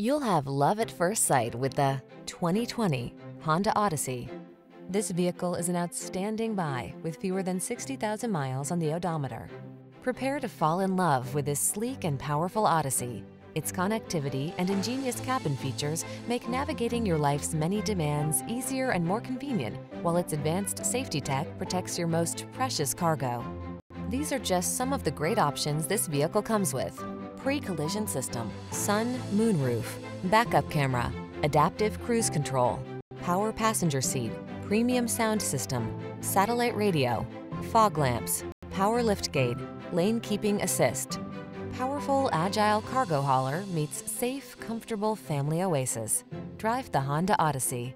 You'll have love at first sight with the 2020 Honda Odyssey. This vehicle is an outstanding buy with fewer than 60,000 miles on the odometer. Prepare to fall in love with this sleek and powerful Odyssey. Its connectivity and ingenious cabin features make navigating your life's many demands easier and more convenient, while its advanced safety tech protects your most precious cargo. These are just some of the great options this vehicle comes with. Pre-collision system, sun, moonroof, backup camera, adaptive cruise control, power passenger seat, premium sound system, satellite radio, fog lamps, power liftgate, lane keeping assist. Powerful, agile cargo hauler meets safe, comfortable family oasis. Drive the Honda Odyssey.